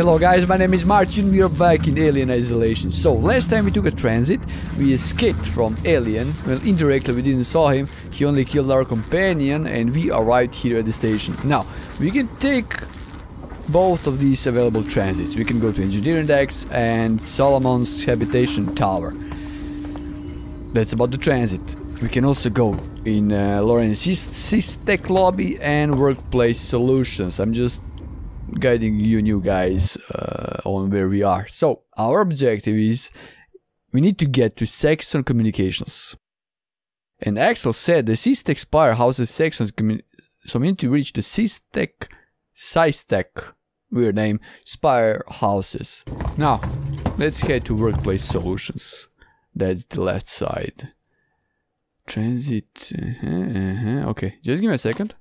Hello guys, my name is Martin, we are back in Alien Isolation. So, last time we took a transit, we escaped from Alien, well indirectly we didn't saw him, he only killed our companion and we arrived here at the station. Now, we can take both of these available transits. We can go to Engineering Decks and Solomon's Habitation Tower. That's about the transit. We can also go in uh, Lawrence Systech Lobby and Workplace Solutions. I'm just guiding you new guys uh, on where we are. So our objective is we need to get to Seegson Communications. And Axel said the Systech Spire houses Seegson so we need to reach the Systech Systech weird name Spire houses. Now let's head to Workplace Solutions. That's the left side. Transit. Uh -huh, uh -huh. Okay, just give me a second.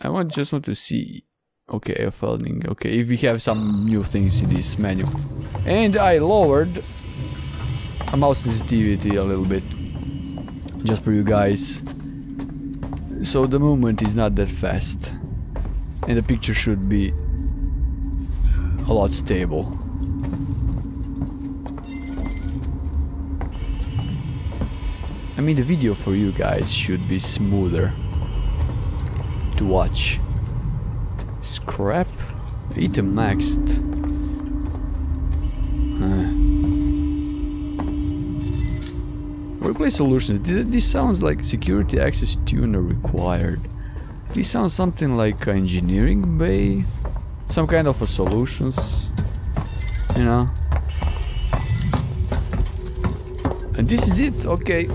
I want just want to see Okay, folding. Okay, if we have some new things in this menu. And I lowered a mouse sensitivity a little bit. Just for you guys. So the movement is not that fast. And the picture should be a lot stable. I mean the video for you guys should be smoother to watch. Scrap? Item maxed. Uh. Workplace solutions. This sounds like security access tuner required. This sounds something like engineering bay. Some kind of a solutions. You know. And this is it. Okay.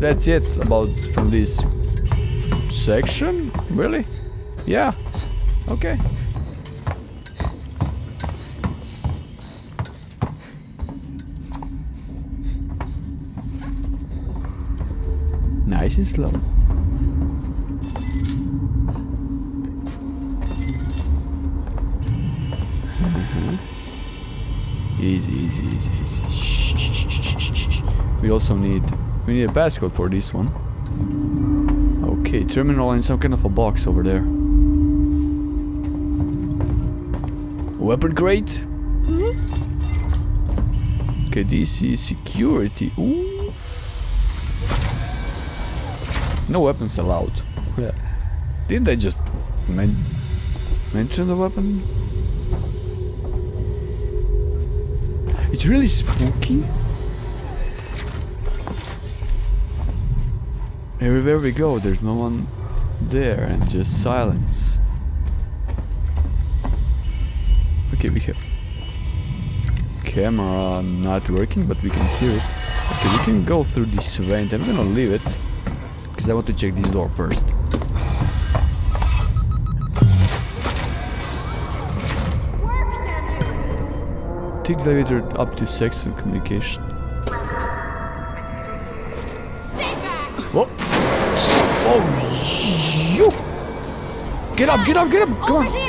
That's it about from this section? Really? Yeah. Okay. Nice and slow. Uh-huh. Easy, easy, easy, easy. Shh, shh, shh, we also need we need a passcode for this one. Okay, terminal in some kind of a box over there. Weapon crate. Okay, DC security. Ooh. No weapons allowed. Yeah. Didn't I just men mention the weapon? It's really spooky. Everywhere we go, there's no one there and just silence. Okay, we have camera not working, but we can hear it. Okay, we can go through this vent. I'm gonna leave it because I want to check this door first. Take the elevator up to Seegson communication. Whoa! Shit! Oh, you! Get up! Get up! Get up! Come Over on! here!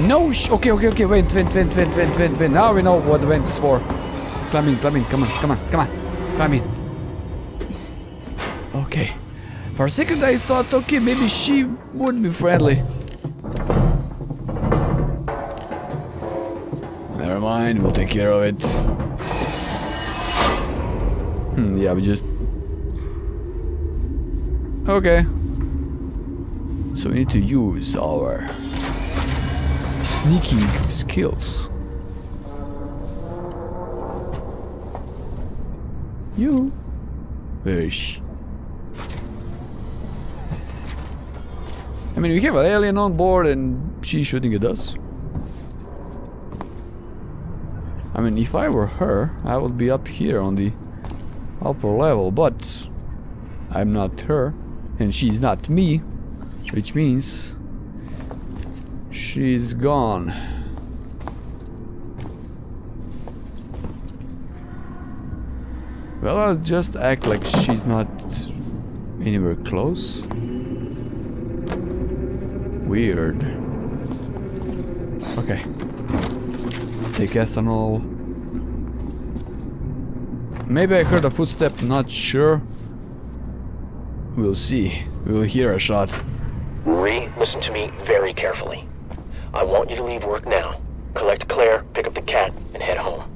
No, sh okay, okay, okay, wait, vent, vent, vent, vent, vent, vent. Now we know what the vent is for. Climb in, climb in, come on, come on, come on. Climb in. Okay. For a second I thought, okay, maybe she would be friendly. Never mind, we'll take care of it. Hmm, yeah, we just... Okay. So we need to use our sneaking skills. You. She? I mean, we have an alien on board and she's shooting at us. I mean, if I were her, I would be up here on the upper level, but I'm not her and she's not me, which means she's gone. Well, I'll just act like she's not anywhere close. Weird. Okay. Take ethanol. Maybe I heard a footstep, not sure. We'll see. We'll hear a shot. Rory, listen to me very carefully. I want you to leave work now. Collect Claire, pick up the cat, and head home.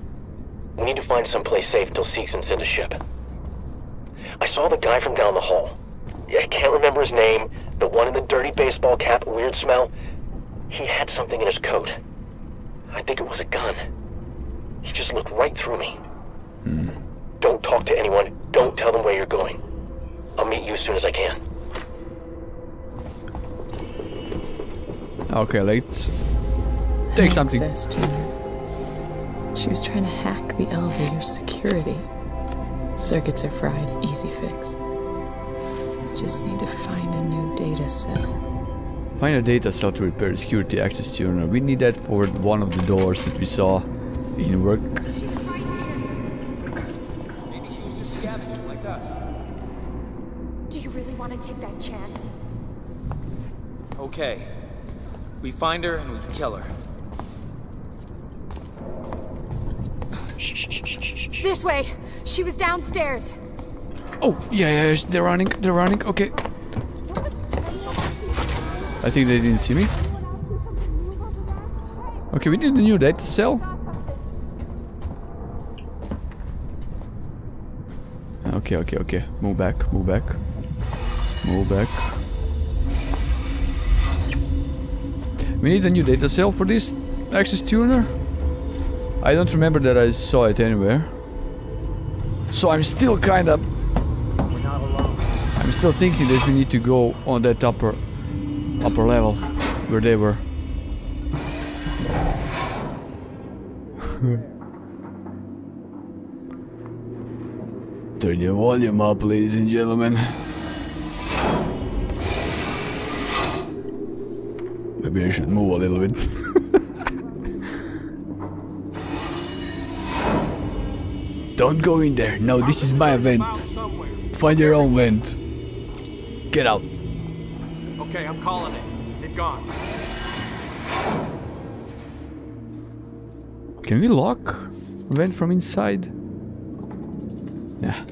We need to find someplace safe till Seegson sends a ship. I saw the guy from down the hall. I can't remember his name. The one in the dirty baseball cap, weird smell. He had something in his coat. I think it was a gun. He just looked right through me. Hmm. Don't talk to anyone. Don't tell them where you're going. I'll meet you as soon as I can. Okay, let's take something. Access to her. She was trying to hack the elevator's security. Circuits are fried, easy fix. Just need to find a new data cell. Find a data cell to repair the security access tuner. We need that for one of the doors that we saw in work. Maybe she was just scavenging like us. Do you really want to take that chance? Okay. We find her and we kill her. This way! She was downstairs! Oh, yeah, yeah, yeah, they're running, they're running, okay. I think they didn't see me. Okay, we need a new data cell. Okay, okay, okay. Move back, move back. Move back. We need a new data cell for this access tuner. I don't remember that I saw it anywhere. So I'm still kind of I'm still thinking that we need to go on that upper upper level where they were. Turn your volume up, ladies and gentlemen. Maybe I should move a little bit. Don't go in there. No, this is my vent. Find your own vent. Get out. Okay, I'm calling it. It gone. Can we lock vent from inside? Yeah.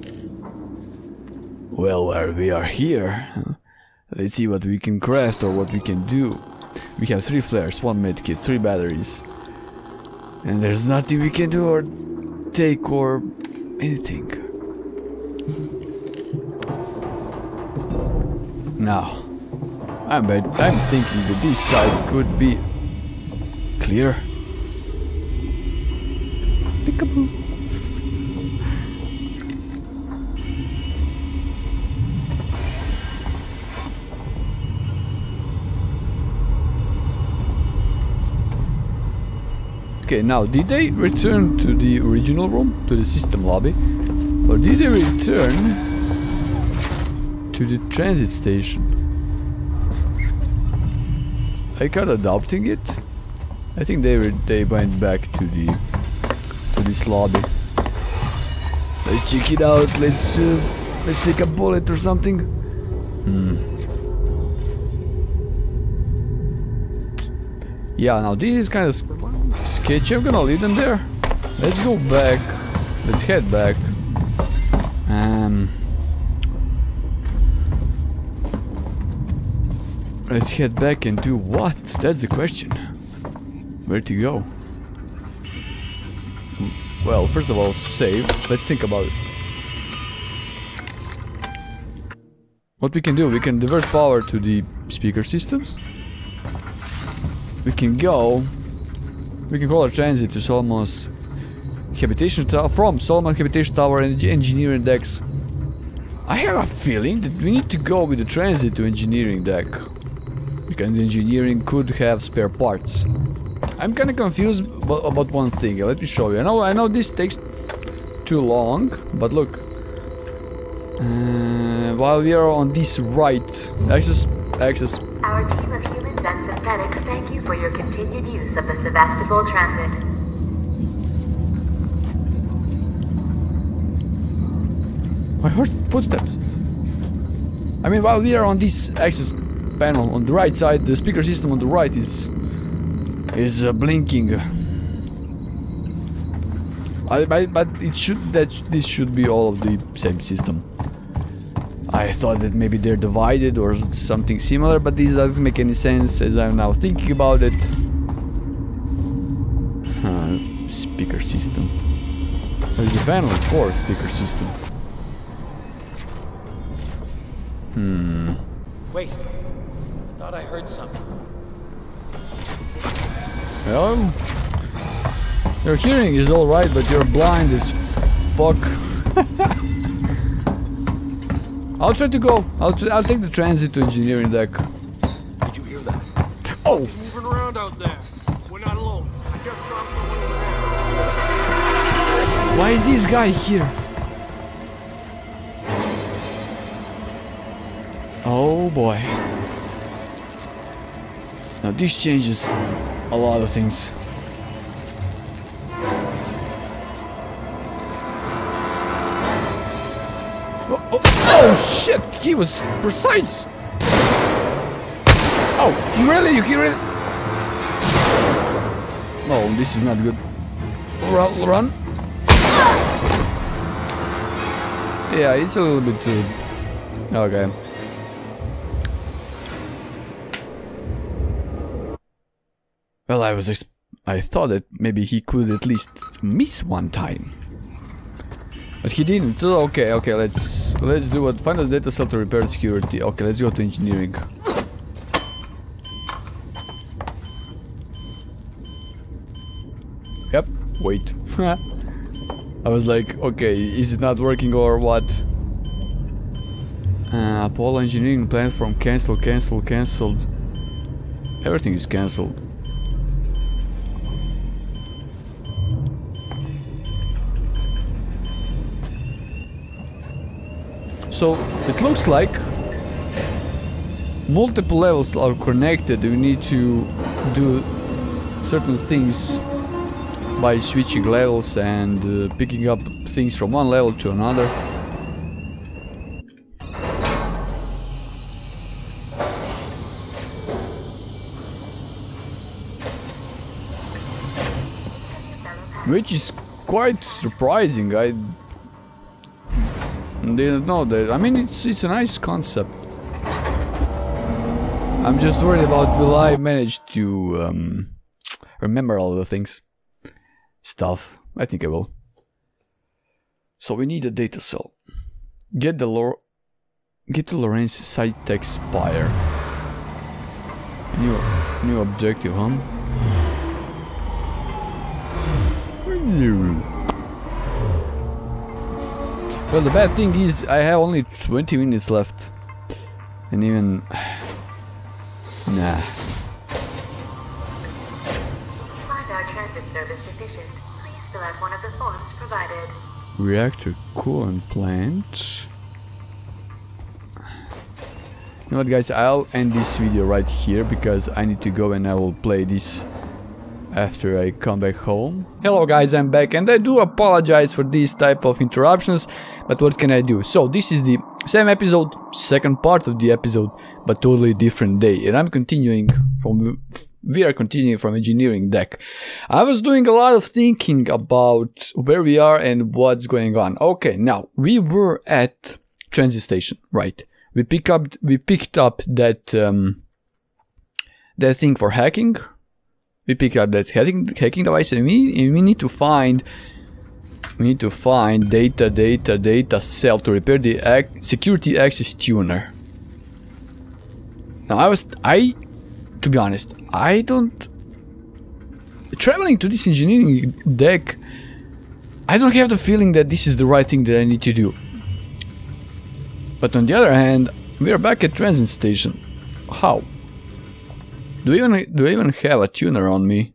Well, while we are here, let's see what we can craft or what we can do. We have three flares, one medkit, three batteries. And there's nothing we can do or take or anything. Now, I'm, I'm thinking that this side could be clear. Peekaboo. Okay, now did they return to the original room, to the system lobby, or did they return to the transit station? I kind of doubting it. I think they were, they went back to the to this lobby. Let's check it out. Let's uh, let's take a bullet or something. Hmm. Yeah, now this is kind of sketchy. I'm gonna leave them there. Let's go back. Let's head back. Um. Let's head back and do what? That's the question. Where to go? Well, first of all, save. Let's think about it. What we can do, we can divert power to the speaker systems. We can go. We can call our transit to Solomon's habitation tower from Solomon's habitation tower and engineering decks. I have a feeling that we need to go with the transit to engineering deck. Because engineering could have spare parts. I'm kind of confused about, one thing. Let me show you. I know, I know this takes too long, but look. Uh, while we are on this right access, access. Our team of humans thank you for your continued use of the Sevastopol Transit. I heard footsteps. I mean, while we are on this access panel on the right side, the speaker system on the right is is uh, blinking. I, I, but it should that this should be all of the same system. I thought that maybe they're divided or something similar, but this doesn't make any sense as I'm now thinking about it. speaker system. There's a panel for speaker system. Hmm. Wait. I thought I heard something. Well, your hearing is alright, but you're blind as fuck. I'll try to go. I'll, I'll take the transit to engineering deck. Did you hear that? Oh, Moving around out there. We're not alone. I just saw someone why is this guy here? Oh boy. Now this changes a lot of things. Shit! He was precise! Oh, really? You hear it? Oh, this is not good. Run, run. Yeah, it's a little bit too... Okay. Well, I was I thought that maybe he could at least miss one time. But he didn't. So okay, okay, let's let's do what find a data cell to repair security. Okay, let's go to engineering. Yep, wait. I was like, okay, is it not working or what? Uh, Apollo engineering platform cancelled, cancelled, cancelled. Everything is cancelled. So it looks like multiple levels are connected. We need to do certain things by switching levels and uh, picking up things from one level to another. Which is quite surprising. I didn't know that. I mean, it's it's a nice concept. I'm just worried about will I manage to um, remember all the things, stuff. I think I will. So we need a data cell. Get the lore. Get to Lorraine site tech spire. New new objective, huh? Well, the bad thing is I have only 20 minutes left. And even... Nah. Find our transit service deficient. Please fill out one of the forms provided. Reactor coolant plant. You know what guys, I'll end this video right here because I need to go and I will play this after I come back home. Hello guys, I'm back and I do apologize for these type of interruptions, but what can I do? So this is the same episode, second part of the episode, but totally different day and I'm continuing from we are continuing from engineering deck. I was doing a lot of thinking about where we are and what's going on. Okay, now we were at transit station, right? We pick up we picked up that um, that thing for hacking. We pick up that hacking hacking device and we and we need to find we need to find data data data cell to repair the security access tuner. Now I was I to be honest, I don't traveling to this engineering deck I don't have the feeling that this is the right thing that I need to do. But on the other hand, we are back at transit station. How? Do we even do we even have a tuner on me?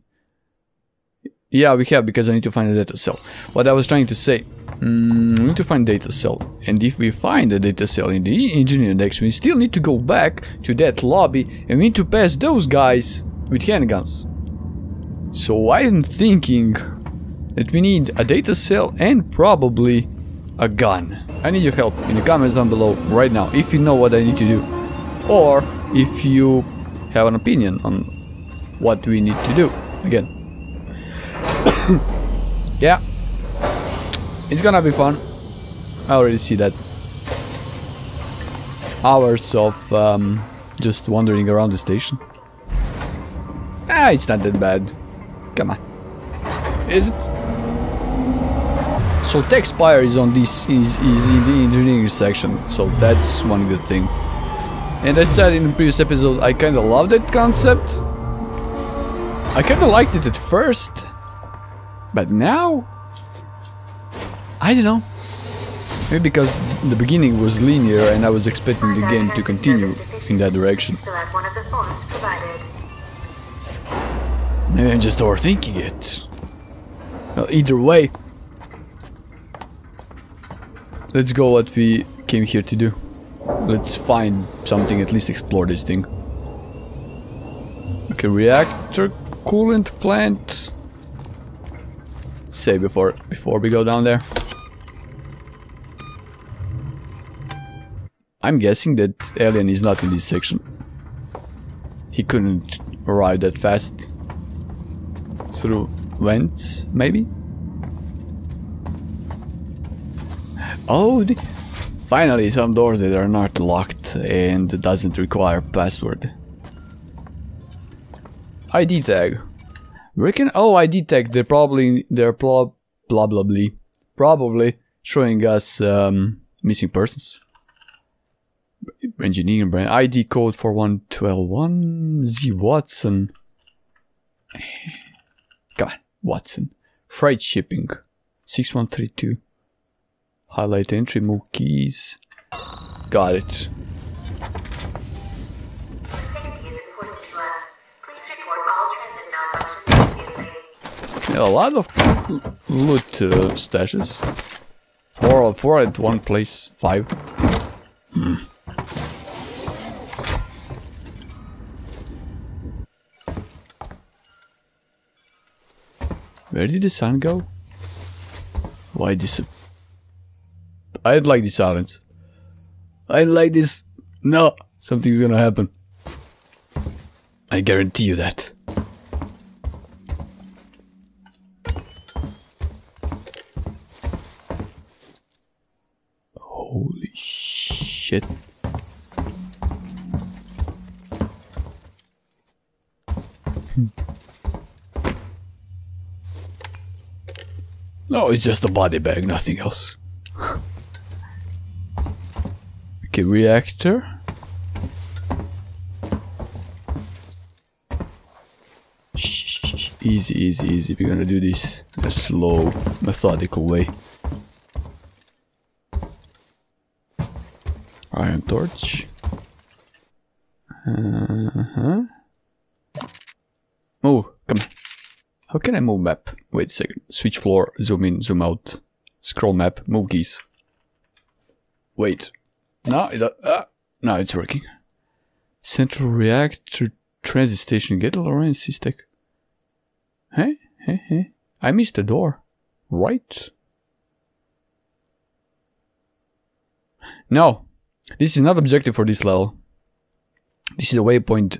Yeah, we have because I need to find a data cell. What I was trying to say, mm, we need to find data cell, and if we find a data cell in the engineering decks, we still need to go back to that lobby and we need to pass those guys with handguns. So I'm thinking that we need a data cell and probably a gun. I need your help in the comments down below right now if you know what I need to do or if you have an opinion on what we need to do again. yeah, it's gonna be fun. I already see that. Hours of um, just wandering around the station. Ah, it's not that bad. Come on. Is it? So tech spire is on this is is in the engineering section, so that's one good thing. And I said in the previous episode, I kind of love that concept. I kind of liked it at first, but now I don't know. Maybe because the beginning was linear and I was expecting the game to continue in that direction. Maybe I'm just overthinking it. Well, either way, let's go what we came here to do. Let's find something, at least explore this thing. Okay, reactor coolant plant. Say before before we go down there. I'm guessing that alien is not in this section. He couldn't arrive that fast through vents, maybe? Oh, finally some doors that are not locked and doesn't require password. ID tag. Reckon? Oh, ID tag. They're probably they're prob blah blah blah, probably showing us um, missing persons. Engineering brand ID code for one twelve one Z Watson. God, Watson. Freight shipping. 6132. Highlight entry, move keys. Got it. Yeah, a lot of loot uh, stashes. Four, four at one place. Five. Hmm. Where did the sun go? Why this? I'd like the silence. I like this. No, something's gonna happen. I guarantee you that. Holy shit. Hmm. No, it's just a body bag, nothing else. okay, reactor. Shh, shh, shh. Easy, easy, easy. We're gonna do this in a slow, methodical way. Iron torch. Uh huh. Move, come on. How can I move map? Wait a second. Switch floor, zoom in, zoom out. Scroll map, move keys. Wait. No, it, uh, no, it's working. Central reactor transit station. Get Lorraine Systec. Hey, hey, hey. I missed the door. Right? No. This is not objective for this level. This is a waypoint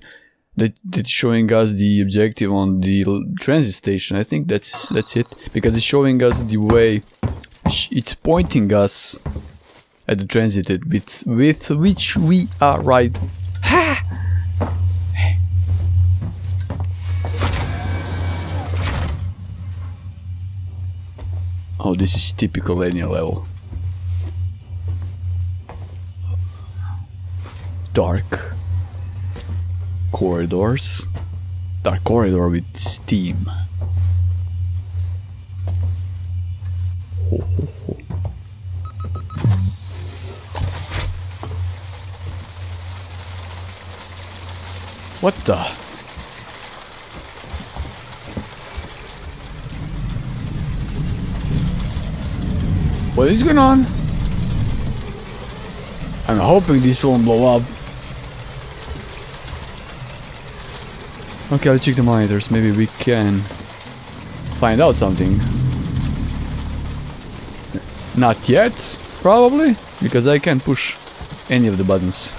that that's showing us the objective on the transit station. I think that's that's it because it's showing us the way. It's pointing us at the transit with with which we are right. Oh, this is typical any level. Dark corridors. Dark corridor with steam. What the? What is going on? I'm hoping this won't blow up. Okay, let's check the monitors. Maybe we can find out something. Not yet, probably, because I can't push any of the buttons.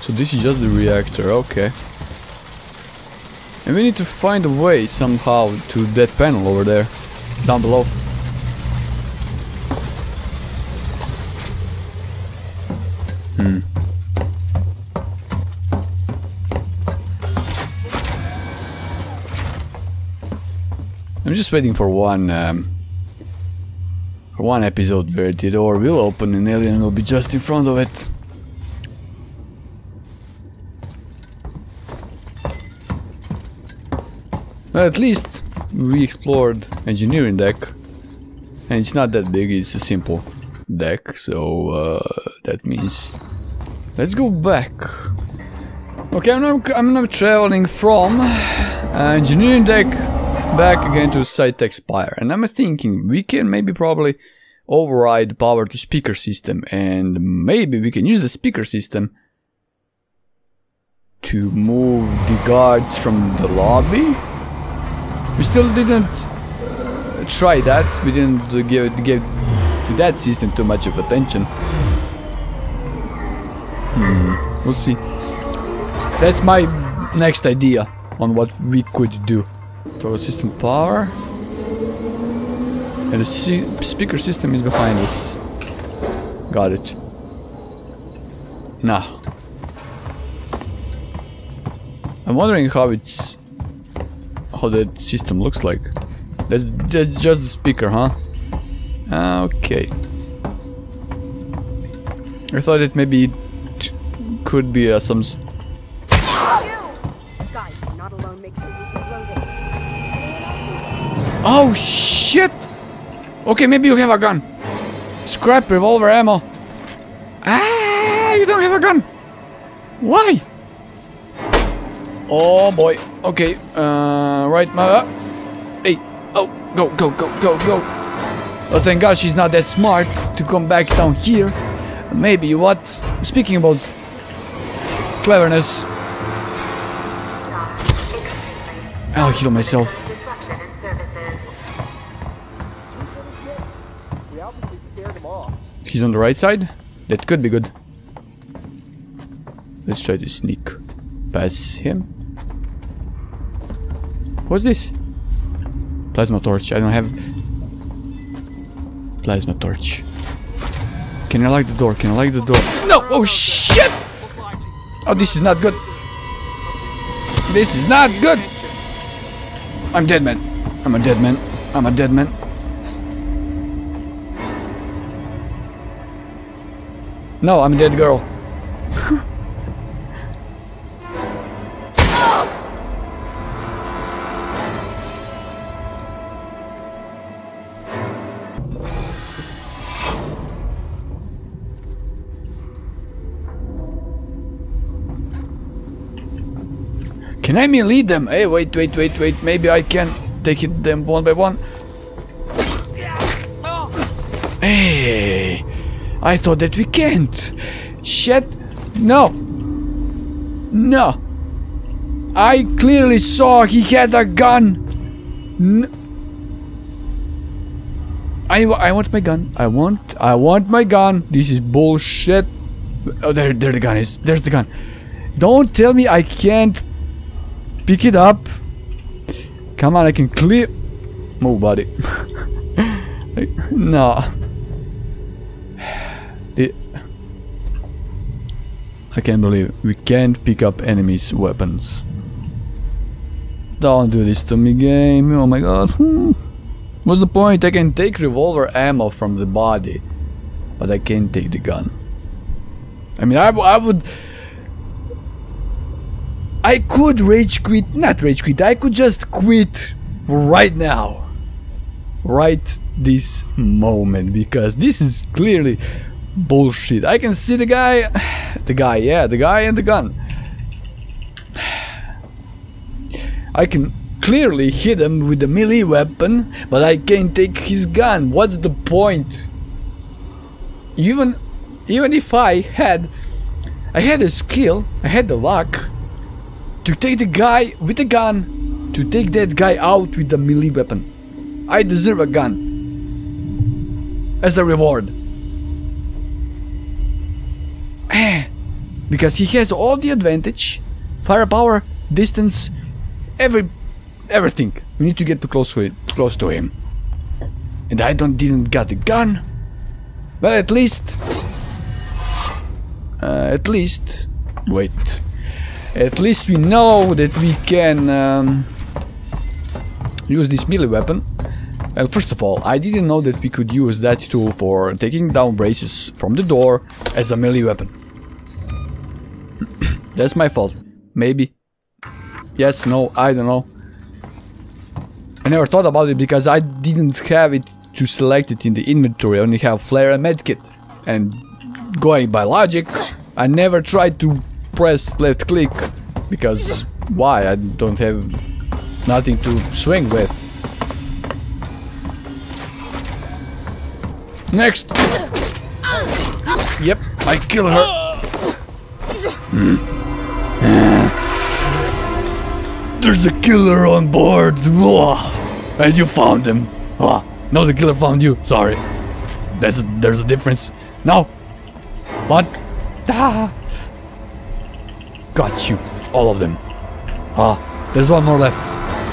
So this is just the reactor, okay. And we need to find a way somehow to that panel over there, down below. Just waiting for one um, for one episode where the door will open and alien will be just in front of it. Well, at least we explored engineering deck and it's not that big, it's a simple deck, so uh, that means let's go back. Okay, I'm now, I'm traveling from uh, engineering deck back again to Site Spire, and I'm thinking we can maybe probably override power to speaker system, and maybe we can use the speaker system to move the guards from the lobby. We still didn't uh, try that. We didn't give give that system too much of attention. Hmm, we'll see. That's my next idea on what we could do. Power system power. And the si speaker system is behind us. Got it. Now. I'm wondering how it's... How that system looks like. That's, that's just the speaker, huh? Okay. I thought it maybe it could be uh, some... Oh shit! Okay, maybe you have a gun. Scrap revolver ammo. Ah, you don't have a gun. Why? Oh boy. Okay. Uh, right, my. Hey. Oh, go, go, go, go, go. Oh, thank God she's not that smart to come back down here. Maybe what? Speaking about cleverness, I'll heal myself. He's on the right side? That could be good. Let's try to sneak past him. What's this? Plasma torch. I don't have plasma torch. Can I lock the door? Can I lock the door? No! Oh shit! Oh, this is not good. This is not good. I'm dead man. I'm a dead man. I'm a dead man. No, I'm a dead girl. Can I melee them? Hey, wait, wait, wait, wait. Maybe I can take it them one by one. Hey, I thought that we can't. Shit. No. No. I clearly saw he had a gun. No. wa- I want my gun. I want I want my gun. This is bullshit. Oh, there, there the gun is. There's the gun. Don't tell me I can't pick it up. Come on, I can clear. Move, buddy. no. I can't believe it. we can't pick up enemies' weapons. Don't do this to me, game. Oh my god. Hmm. What's the point? I can take revolver ammo from the body, but I can't take the gun. I mean, I, I would. I could rage quit. Not rage quit. I could just quit right now. Right this moment. Because this is clearly bullshit. I can see the guy. The guy, yeah, the guy and the gun. I can clearly hit him with the melee weapon, but I can't take his gun. What's the point? Even even if I had I had a skill, I had the luck to take the guy with the gun to take that guy out with the melee weapon. I deserve a gun as a reward. Eh, because he has all the advantage, firepower, distance, every everything. We need to get too close to it, close to him. And I don't didn't got the gun. But at least uh, at least wait. At least we know that we can um, use this melee weapon. Well, first of all, I didn't know that we could use that tool for taking down braces from the door as a melee weapon. That's my fault. Maybe. Yes, no, I don't know. I never thought about it because I didn't have it to select it in the inventory. I only have flare and medkit. And going by logic, I never tried to press left click because why? I don't have nothing to swing with. Next. Yep, I kill her. Hmm. There's a killer on board. And you found him. No, the killer found you. Sorry. There's a, there's a difference. No. What? Ah. Got you. All of them. Ah, there's one more left.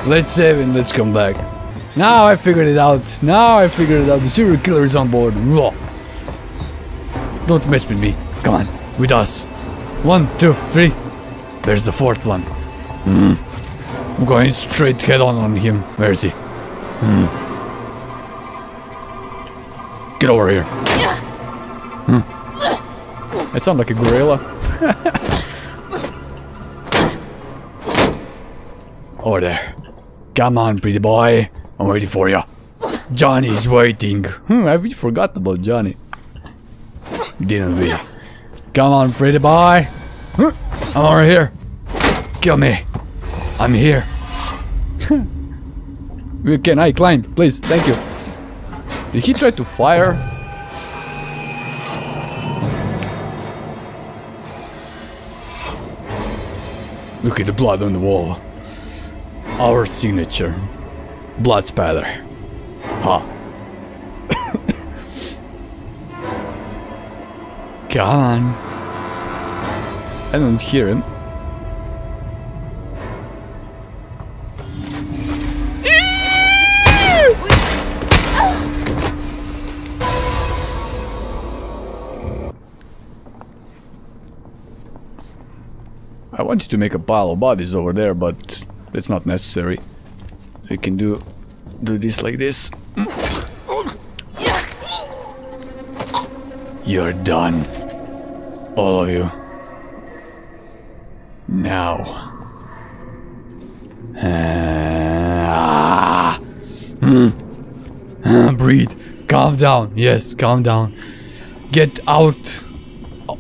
Let's save and let's come back. Now I figured it out. Now I figured it out. The serial killer is on board. Don't mess with me. Come on. With us. One, two, three. There's the fourth one. Hmm. I'm going straight head on on him. Where is he? Hmm. Get over here. Hmm. That sounds like a gorilla. over there. Come on, pretty boy. I'm waiting for you. Johnny's waiting. Hmm, I really forgot about Johnny. Didn't we? Come on, pretty boy. Huh, I'm over here. Kill me. I'm here. Can I climb? Please, thank you. Did he try to fire? Look at the blood on the wall. Our signature. Blood spatter. Huh. Come on. I don't hear him. I wanted to make a pile of bodies over there, but it's not necessary. We can do do this like this. You're done. All of you. Now. Ah. Mm. Breathe. Calm down. Yes, calm down. Get out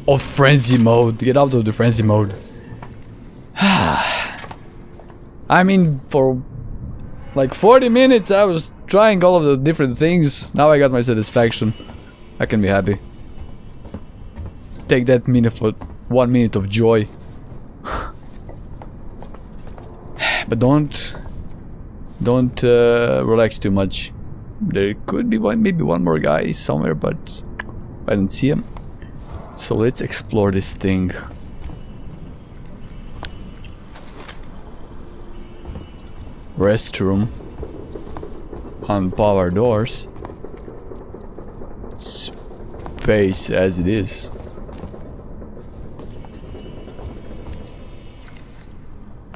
of frenzy mode. Get out of the frenzy mode. I mean, for like 40 minutes I was trying all of the different things. Now I got my satisfaction. I can be happy. Take that minute for one minute of joy. But don't don't uh, relax too much. There could be one, maybe one more guy somewhere, but I don't see him. So let's explore this thing. Restroom. On power doors. Space as it is.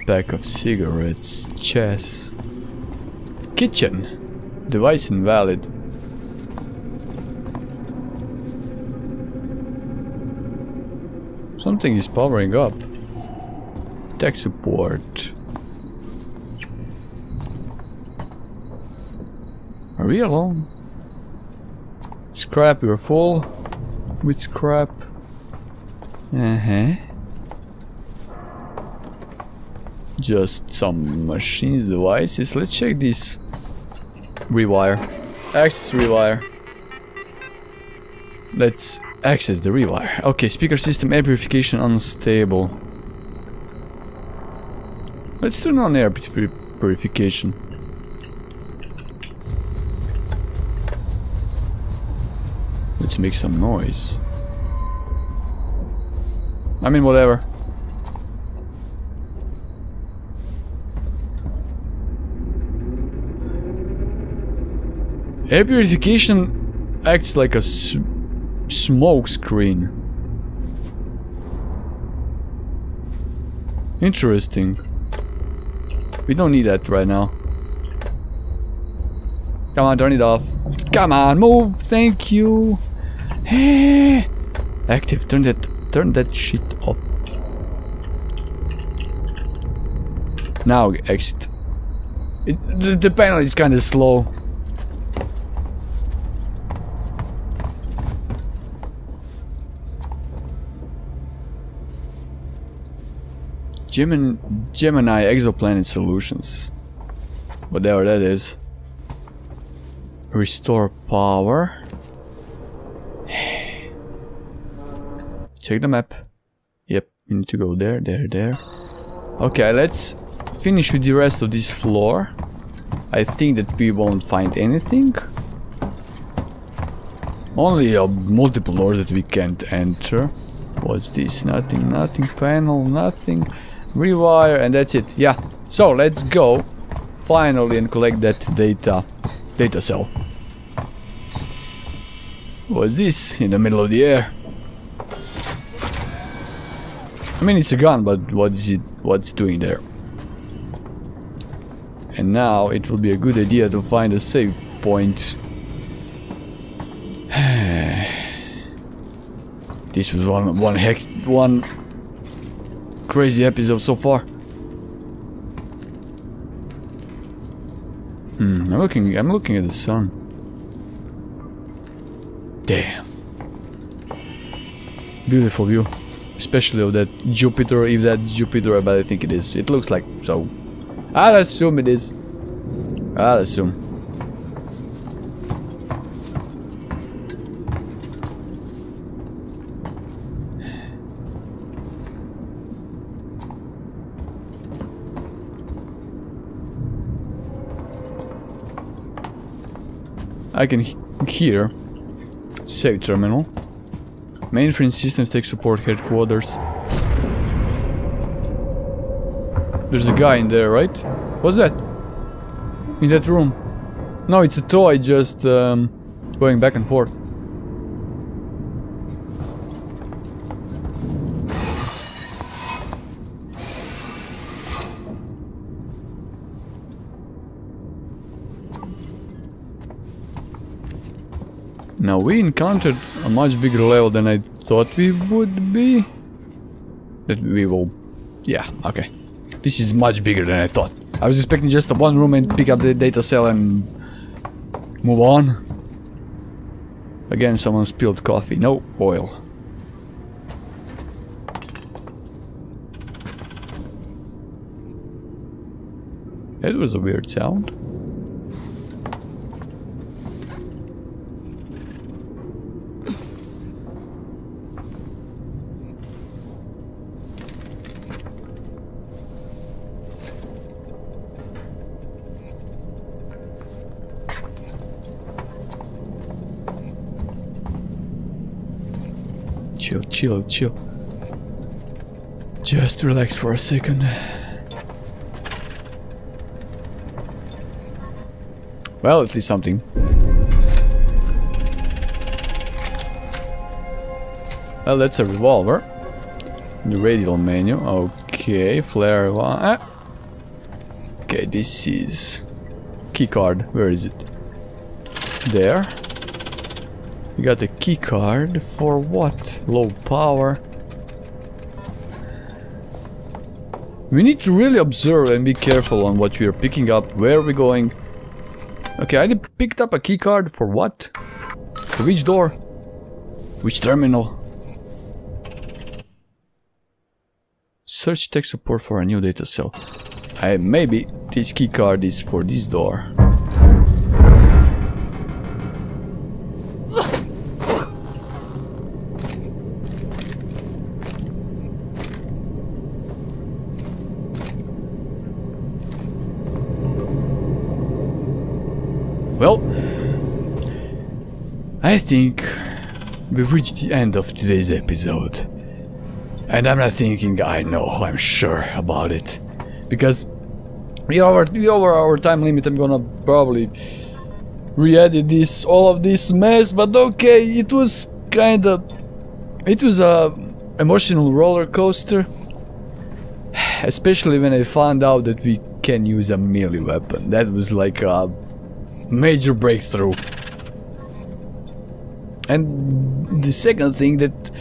Pack of cigarettes. Chess. Kitchen. Device invalid. Something is powering up. Tech support. Are we alone? Scrap, you're full. With scrap. Uh-huh. Just some machines, devices. Let's check this. Rewire. Access rewire. Let's access the rewire. Okay, speaker system air purification unstable. Let's turn on air purification. Let's make some noise. I mean, whatever. Air purification acts like a smoke screen. Interesting. We don't need that right now. Come on, turn it off. Come on, move. Thank you. Active. Turn that. Turn that shit off. Now exit. It, the, the panel is kind of slow. Gemini, Gemini Exoplanet Solutions. Whatever that is. Restore power. Check the map. Yep, we need to go there, there, there. Okay, let's finish with the rest of this floor. I think that we won't find anything. Only uh, multiple doors that we can't enter. What's this? Nothing, nothing. Panel, nothing. Rewire, and that's it. Yeah. So let's go finally and collect that data data cell. What's this in the middle of the air? I mean, it's a gun, but what is it? What's doing there? And now it will be a good idea to find a save point. this was one one heck one crazy episode so far. Hmm, I'm looking I'm looking at the sun. Damn. Beautiful view. Especially of that Jupiter, if that's Jupiter, but I think it is. It looks like so. I'll assume it is. I'll assume. I can he hear save terminal. Mainframe systems tech support headquarters. There's a guy in there, right? What's that? In that room? No, it's a toy just um, going back and forth. Now we encountered a much bigger level than I thought we would be. That we will... Yeah, okay. This is much bigger than I thought. I was expecting just one room and pick up the data cell and move on. Again, someone spilled coffee. No oil. It was a weird sound. Chill, chill. Just relax for a second. Well, at least something. Well, that's a revolver. The radial menu. Okay, flare one. Ah. Okay, this is keycard. Where is it? There. We got a key card for what? Low power. We need to really observe and be careful on what we are picking up, where we're going. Okay, I picked up a key card for what? For which door? Which terminal? Search tech support for a new data cell. I maybe this key card is for this door. I think we've reached the end of today's episode. And I'm not thinking I know, I'm sure about it. Because we over, we over our time limit, I'm gonna probably re-edit this, all of this mess, but okay, it was kinda... It was a emotional roller coaster. Especially when I found out that we can use a melee weapon. That was like a major breakthrough. And the second thing that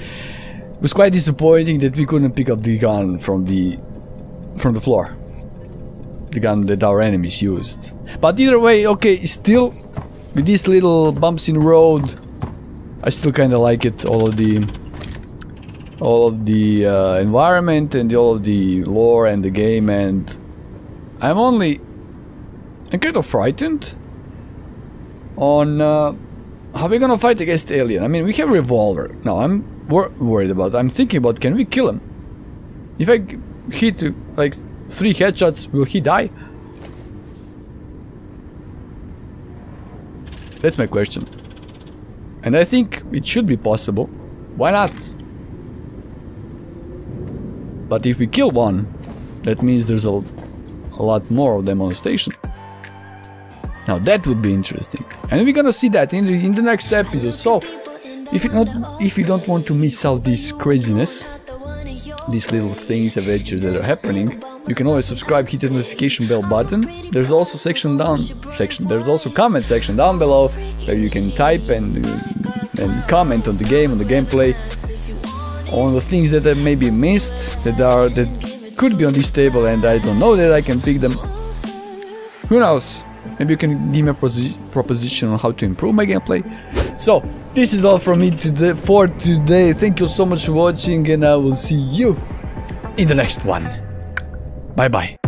was quite disappointing that we couldn't pick up the gun from the from the floor. The gun that our enemies used. But either way, okay, still with these little bumps in the road, I still kind of like it. All of the all of the uh, environment and all of the lore and the game and I'm only I'm kind of frightened on uh, how are we gonna fight against alien. I mean, we have revolver. No, I'm wor worried about. I'm thinking about can we kill him? If I hit like three headshots, will he die? That's my question. And I think it should be possible. Why not? But if we kill one, that means there's a, a lot more of them on the station. Now that would be interesting. And we're gonna see that in the, in the next episode. So, if you, not, if you don't want to miss out this craziness, these little things, adventures that are happening, you can always subscribe, hit the notification bell button. There's also section down section. There's also comment section down below where you can type and and comment on the game, on the gameplay, on the things that I maybe missed that are that could be on this table and I don't know that I can pick them. Who knows? Maybe you can give me a posi proposition on how to improve my gameplay. So, this is all from me today for today. Thank you so much for watching and I will see you in the next one. Bye bye.